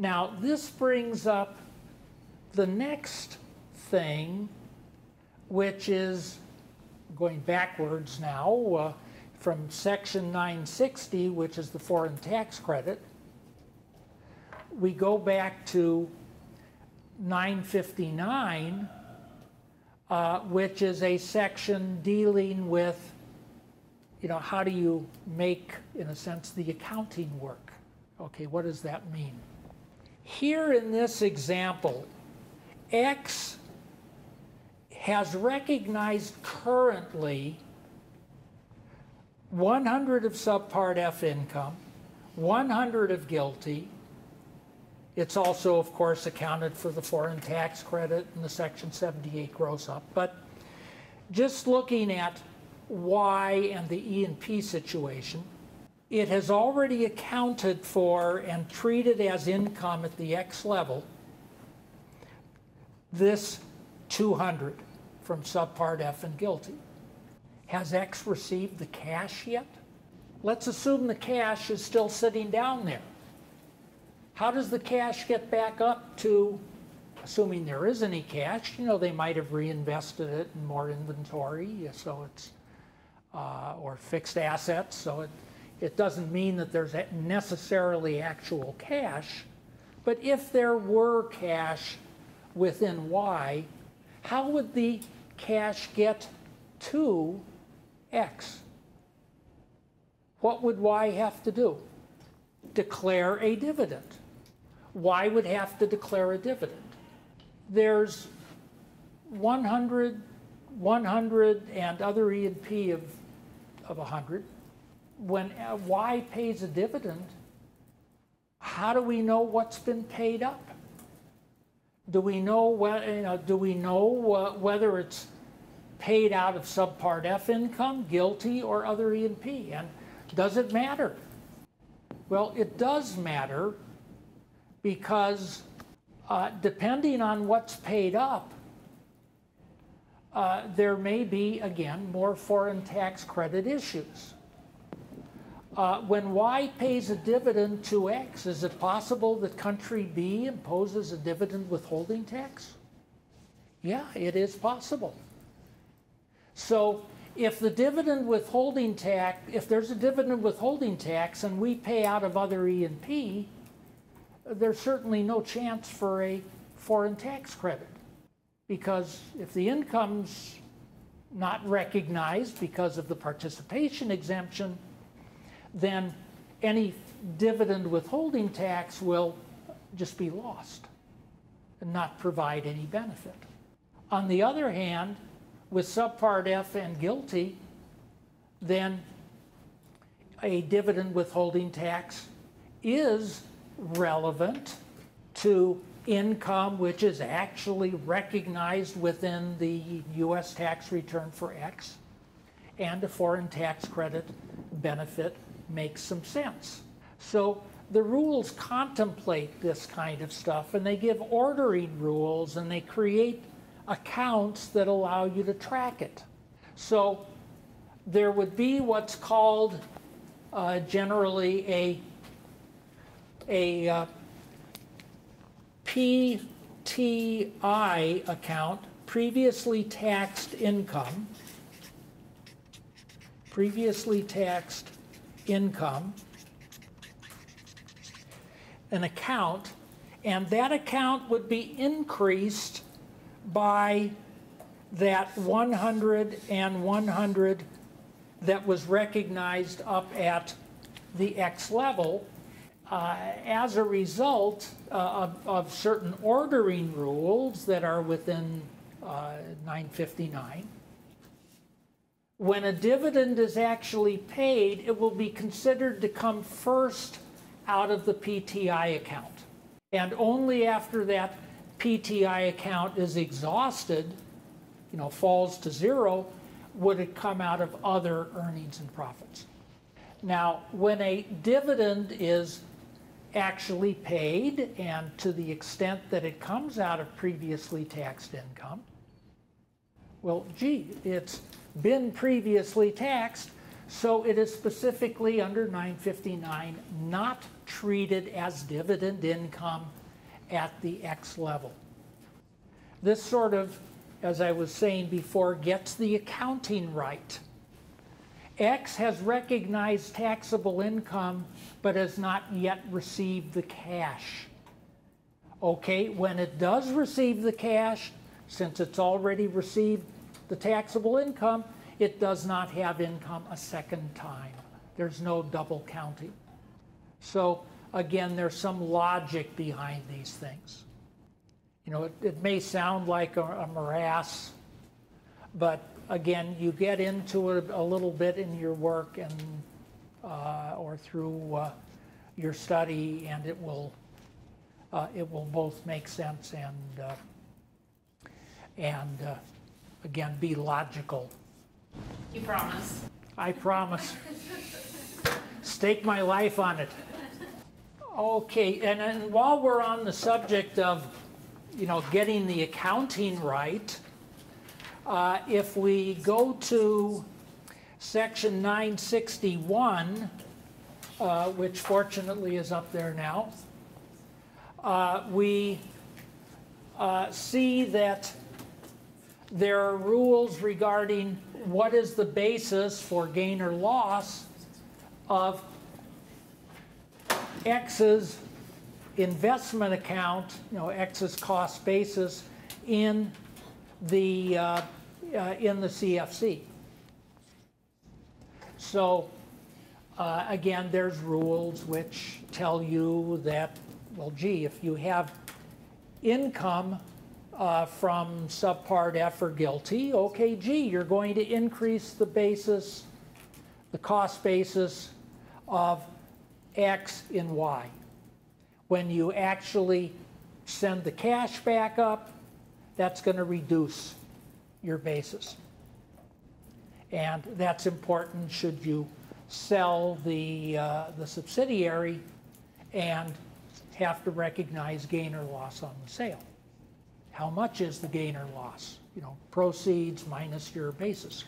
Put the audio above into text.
Now, this brings up the next thing, which is going backwards now uh, from section 960, which is the foreign tax credit. We go back to 959, uh, which is a section dealing with, you know, how do you make, in a sense, the accounting work? Okay, what does that mean? Here in this example, X has recognized currently 100 of subpart F income, 100 of GILTI. It's also, of course, accounted for the foreign tax credit and the Section 78 gross up. But just looking at Y and the E and P situation, it has already accounted for and treated as income at the X level this 200 from subpart F and GILTI. Has X received the cash yet? Let's assume the cash is still sitting down there. How does the cash get back up to, assuming there is any cash, you know, they might have reinvested it in more inventory, so it's, uh, or fixed assets, so it, it doesn't mean that there's necessarily actual cash, but if there were cash within Y, how would the cash get to X? What would Y have to do? Declare a dividend. Y would have to declare a dividend. There's 100, 100 and other E and P of, of 100 when Y pays a dividend, how do we know what's been paid up? Do we know, you know, do we know uh, whether it's paid out of subpart F income, GILTI, or other E&P? And does it matter? Well, it does matter because uh, depending on what's paid up, uh, there may be, again, more foreign tax credit issues. Uh, when Y pays a dividend to X, is it possible that country B imposes a dividend withholding tax? Yeah, it is possible. So if the dividend withholding tax, if there's a dividend withholding tax and we pay out of other E and P, there's certainly no chance for a foreign tax credit. Because if the income's not recognized because of the participation exemption, then any dividend withholding tax will just be lost and not provide any benefit. On the other hand, with subpart F and GILTI, then a dividend withholding tax is relevant to income which is actually recognized within the U.S. tax return for X and a foreign tax credit benefit makes some sense. So the rules contemplate this kind of stuff and they give ordering rules and they create accounts that allow you to track it. So there would be what's called uh, generally a, a uh, PTI account, previously taxed income, previously taxed income, an account, and that account would be increased by that 100 and 100 that was recognized up at the X level uh, as a result uh, of, of, certain ordering rules that are within uh, 959 when a dividend is actually paid, it will be considered to come first out of the PTI account. And only after that PTI account is exhausted, you know, falls to zero, would it come out of other earnings and profits. Now, when a dividend is actually paid, and to the extent that it comes out of previously taxed income, well, gee, it's been previously taxed, So it is specifically under 959 not treated as dividend income at the X level. This sort of, as I was saying before, gets the accounting right. X has recognized taxable income but has not yet received the cash. Okay, when it does receive the cash, since it's already received the taxable income, it does not have income a second time. There's no double counting. So again, there's some logic behind these things. You know, it, it may sound like a, a morass, but again, you get into it a little bit in your work and uh, or through uh, your study, and it will uh, it will both make sense and uh, and uh, again be logical. You promise. I promise. Stake my life on it. Okay, and then while we're on the subject of, you know, getting the accounting right, uh, if we go to section 961, uh, which fortunately is up there now, uh, we uh, see that there are rules regarding what is the basis for gain or loss of X's investment account, you know, X's cost basis in the uh, uh, in the CFC. So uh, again, there's rules which tell you that, well, gee, if you have income uh, from subpart F or GILTI, okay, you're going to increase the basis, the cost basis of X in Y. When you actually send the cash back up, that's going to reduce your basis. And that's important should you sell the, uh, the subsidiary and have to recognize gain or loss on the sale. How much is the gain or loss? You know, proceeds minus your basis.